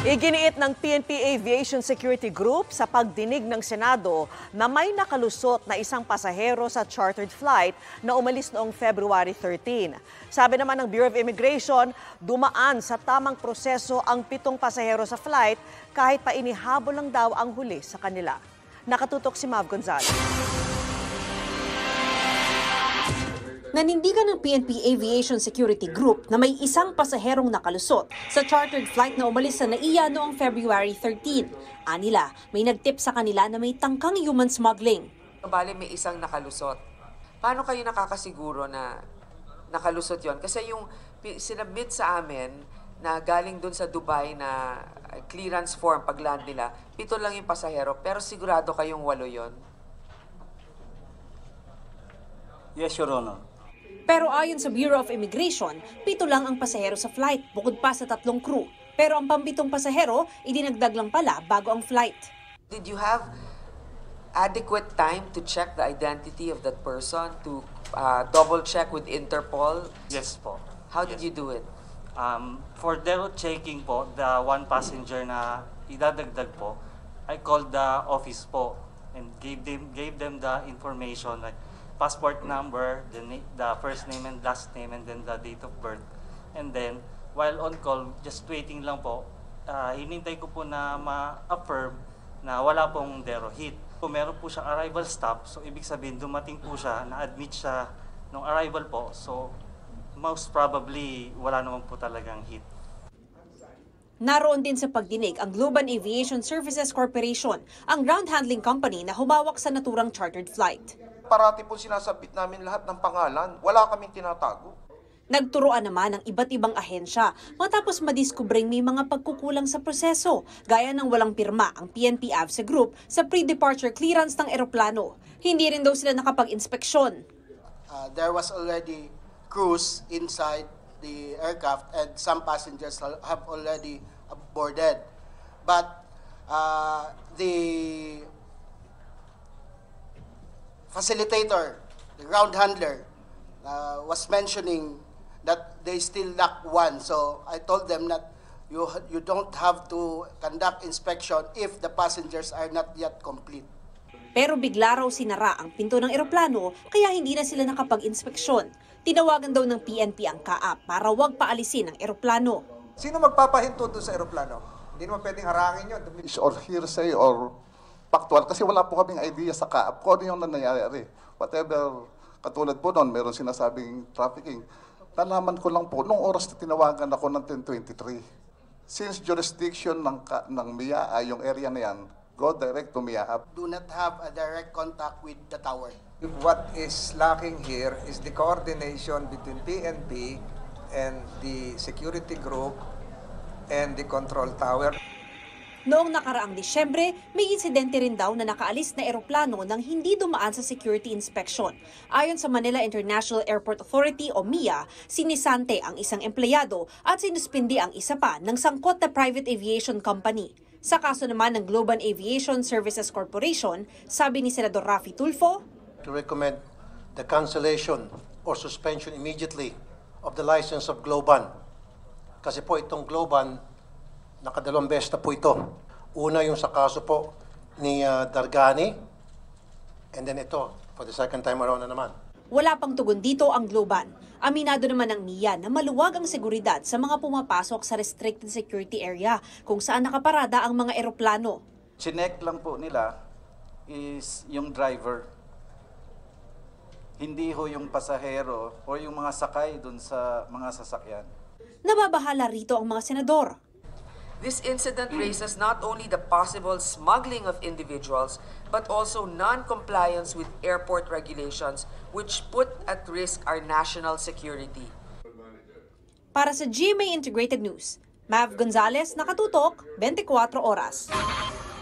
Iginiit ng PNP Aviation Security Group sa pagdinig ng Senado na may nakalusot na isang pasahero sa chartered flight na umalis noong February 13. Sabi naman ng Bureau of Immigration, dumaan sa tamang proseso ang pitong pasahero sa flight kahit pa inihabol lang daw ang huli sa kanila. Nakatutok si Mav Gonzalez. Nanindigan ng PNP Aviation Security Group na may isang pasaherong nakalusot sa chartered flight na umalis sa NAIA noong February 13. Anila, may nagtip sa kanila na may tangkang human smuggling. Bali may isang nakalusot. Paano kayo nakakasiguro na nakalusot yon? Kasi yung sinabmit sa amin na galing dun sa Dubai na uh, clearance form pag land nila, pito lang yung pasahero, pero sigurado kayong walo yon. Yes, Your Honor. Pero ayon sa Bureau of Immigration, pito lang ang pasahero sa flight bukod pa sa tatlong crew. Pero ang pampitong pasahero, idinagdag lang pala bago ang flight. Did you have adequate time to check the identity of that person, to uh, double check with Interpol? Yes po. How did you do it? Um, for their checking po, the one passenger na idadagdag po, I called the office po and gave them gave them the information like passport number, the the first name and last name and then the date of birth. And then while on call, just waiting lang po, uh, hinintay ko po na ma-affirm na wala pong dero hit. So, meron po siyang arrival stop, so ibig sabihin dumating po siya, na-admit siya nung arrival po. So most probably wala naman po talagang hit. Naroon din sa pagdinig ang Globan Aviation Services Corporation, ang ground handling company na humawak sa naturang chartered flight. Parati po sinasabit namin lahat ng pangalan. Wala kaming tinatago. Nagturoan naman ng iba't ibang ahensya matapos madiskubring may mga pagkukulang sa proseso, gaya ng walang pirma ang PNP AVSA Group sa pre-departure clearance ng eroplano. Hindi rin daw sila nakapag-inspeksyon. uh, there was already crews inside the aircraft and some passengers have already boarded. But uh, the facilitator, the ground handler, uh, was mentioning that they still lack one. So I told them that you, you don't have to conduct inspection if the passengers are not yet complete. Pero bigla raw sinara ang pinto ng eroplano kaya hindi na sila nakapag-inspeksyon. Tinawagan daw ng PNP ang kaap para wag paalisin ang eroplano. Sino magpapahinto doon sa eroplano? Hindi naman pwedeng harangin yun. Is or hearsay or factual kasi wala po kaming idea sa kaap kung ano yung nangyayari. Whatever, katulad po noon, meron sinasabing trafficking. Nalaman ko lang po, nung oras na tinawagan ako ng 1023. Since jurisdiction ng, ng MIA, ay yung area na yan, go direct to MIA. Do not have a direct contact with the tower. What is lacking here is the coordination between PNP and the security group and the control tower. Noong nakaraang Disyembre, may insidente rin daw na nakaalis na eroplano nang hindi dumaan sa security inspection. Ayon sa Manila International Airport Authority o MIA, sinisante ang isang empleyado at sinuspindi ang isa pa ng sangkot na private aviation company. Sa kaso naman ng Globan Aviation Services Corporation, sabi ni Senador Rafi Tulfo, to recommend the cancellation or suspension immediately of the license of Globan. Kasi po itong Globan, nakadalawang beses na po ito. Una yung sa kaso po ni ah, Dargani, and then ito, for the second time around na naman. Wala pang tugon dito ang Globan. Aminado naman ng NIA na maluwag ang seguridad sa mga pumapasok sa restricted security area kung saan nakaparada ang mga eroplano. Chinek lang po nila is yung driver. Hindi ho yung pasahero o yung mga sakay dun sa mga sasakyan. Nababahala rito ang mga senador. This incident raises not only the possible smuggling of individuals, but also non-compliance with airport regulations, which put at risk our national security. Para sa GMA Integrated News, Mav Gonzalez, Nakatutok, 24 Oras.